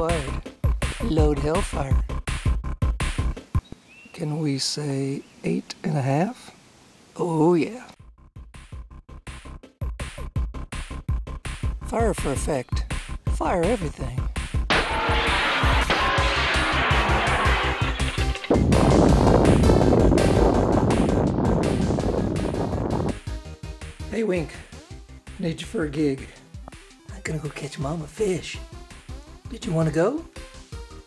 Acquired. Load Hellfire. Can we say eight and a half? Oh yeah. Fire for effect. Fire everything. Hey Wink, need you for a gig. I'm gonna go catch mama fish. Did you want to go?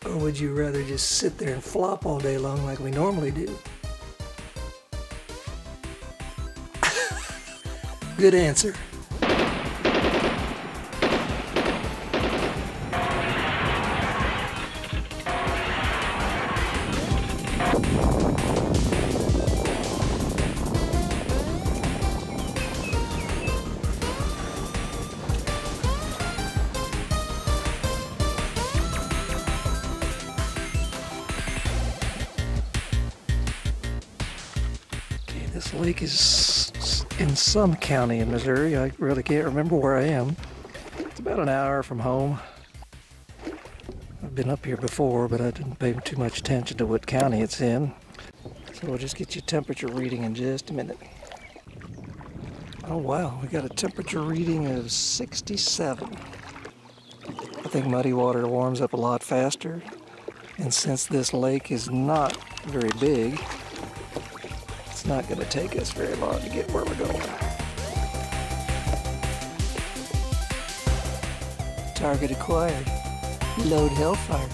Or would you rather just sit there and flop all day long like we normally do? Good answer. Lake is in some county in Missouri. I really can't remember where I am. It's about an hour from home. I've been up here before, but I didn't pay too much attention to what county it's in. So we'll just get you a temperature reading in just a minute. Oh wow, we got a temperature reading of 67. I think muddy water warms up a lot faster. And since this lake is not very big, it's not going to take us very long to get where we're going. Target acquired. Load Hellfire.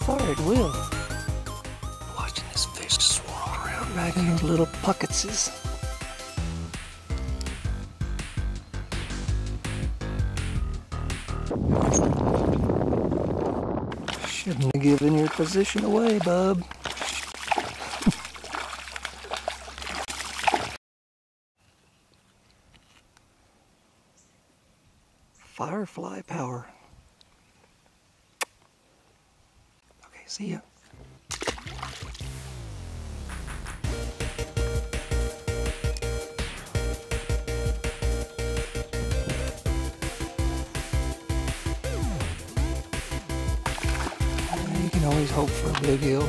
Fire at will. Watching this fish swirl around right in those little pucketses. Shouldn't have given your position away, bub. Firefly power. Okay, see ya. You can always hope for a bluegill.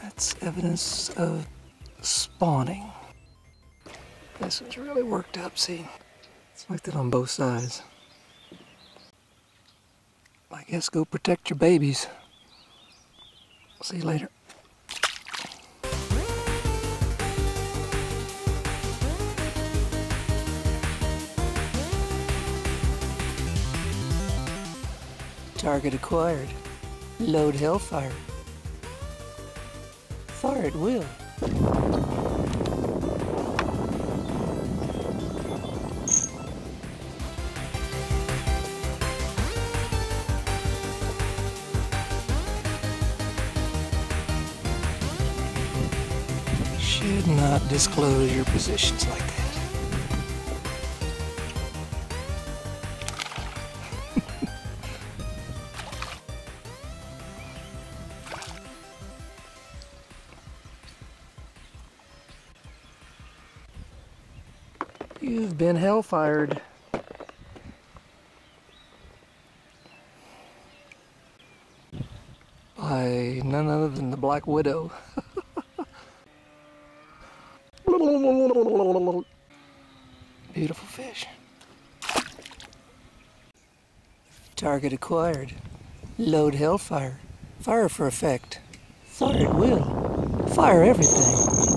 That's evidence of spawning. This one's really worked up, see? It's like that on both sides. I guess go protect your babies. See you later. Target acquired. Load Hellfire. Fire at will. Should not disclose your positions like that. You've been hellfired. By none other than the Black Widow. Beautiful fish. Target acquired. Load Hellfire. Fire for effect. Fire at will. Fire everything.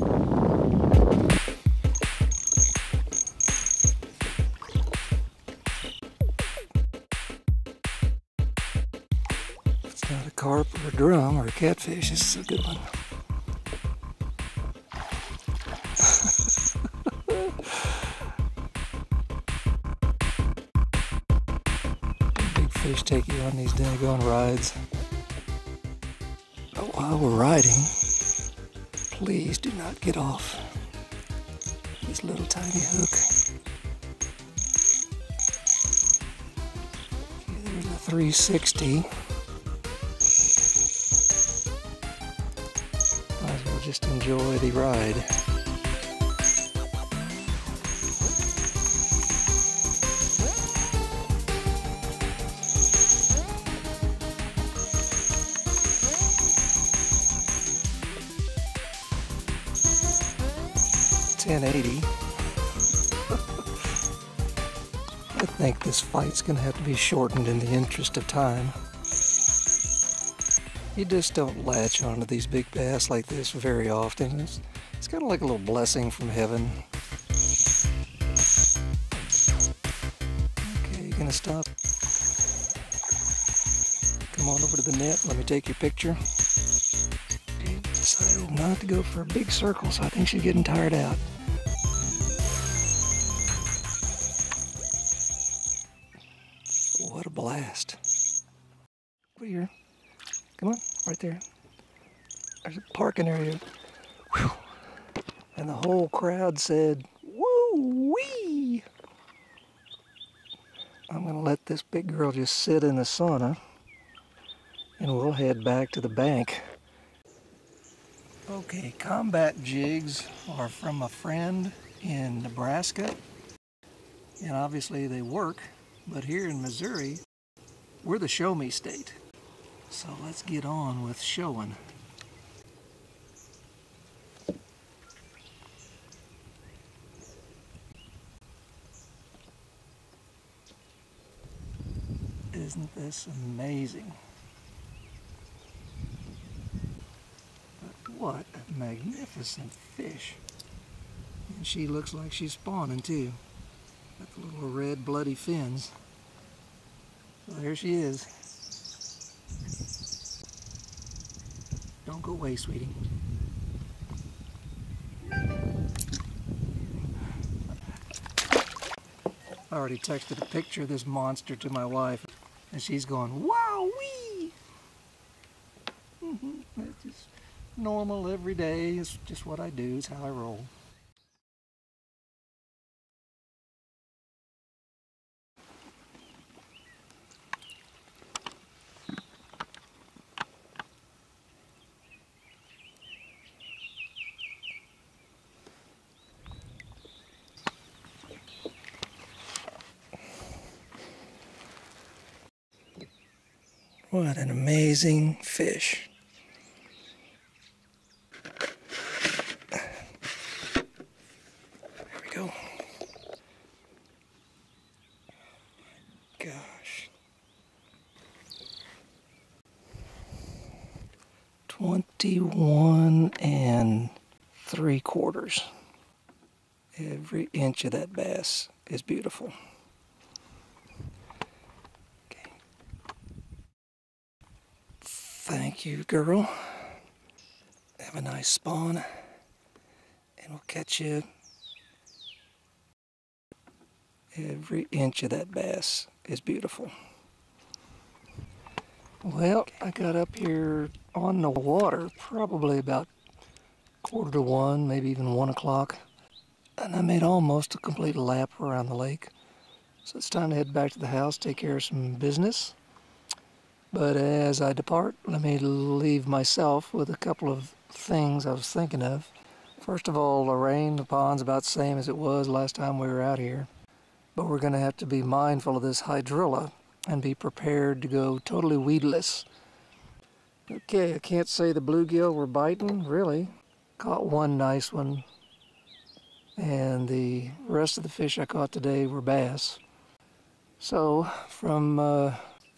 Catfish, this is a good one. Big fish take you on these daggone rides. But while we're riding, please do not get off this little tiny hook. Okay, there's a 360. just enjoy the ride. Ten eighty. I think this fight's gonna have to be shortened in the interest of time. You just don't latch onto these big bass like this very often. It's, it's kind of like a little blessing from heaven. Okay, you gonna stop? Come on over to the net. Let me take your picture. Decided not to go for a big circle, so I think she's getting tired out. What a blast. Here. Come on, right there. There's a parking area. Whew. And the whole crowd said, woo wee. I'm to let this big girl just sit in the sauna and we'll head back to the bank. Okay, combat jigs are from a friend in Nebraska. And obviously they work, but here in Missouri, we're the show me state. So let's get on with showing. Isn't this amazing? But what a magnificent fish. And she looks like she's spawning too. Got the little red bloody fins. So there she is. Don't go away, sweetie. I already texted a picture of this monster to my wife, and she's going, wow wee! Mm -hmm. Just normal every day. It's just what I do. It's how I roll. What an amazing fish. There we go. Gosh. 21 and three quarters. Every inch of that bass is beautiful. Thank you, girl. Have a nice spawn. And we'll catch you every inch of that bass is beautiful. Well, I got up here on the water probably about quarter to one, maybe even one o'clock. And I made almost a complete lap around the lake. So it's time to head back to the house, take care of some business. But as I depart, let me leave myself with a couple of things I was thinking of. First of all, Lorraine, the pond's about the same as it was last time we were out here. But we're going to have to be mindful of this hydrilla and be prepared to go totally weedless. Okay, I can't say the bluegill were biting, really. Caught one nice one. And the rest of the fish I caught today were bass. So, from uh,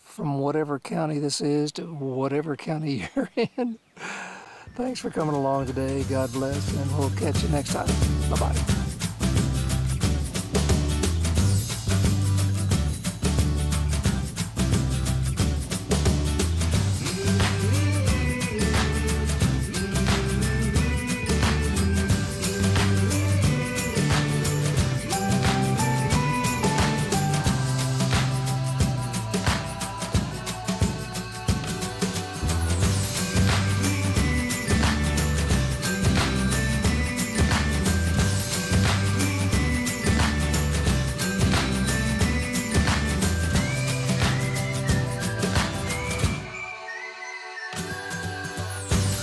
from whatever county this is to whatever county you're in. Thanks for coming along today. God bless, and we'll catch you next time. Bye-bye.